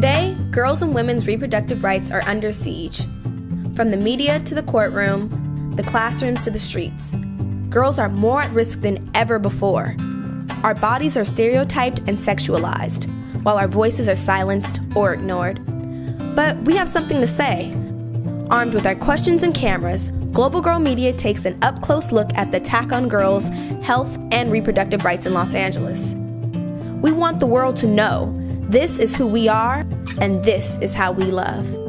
girls' and women's reproductive rights are under siege. From the media to the courtroom, the classrooms to the streets, girls are more at risk than ever before. Our bodies are stereotyped and sexualized, while our voices are silenced or ignored. But we have something to say. Armed with our questions and cameras, GlobalGirl Media takes an up close look at the attack on girls' health and reproductive rights in Los Angeles. We want the world to know this is who we are, and this is how we love.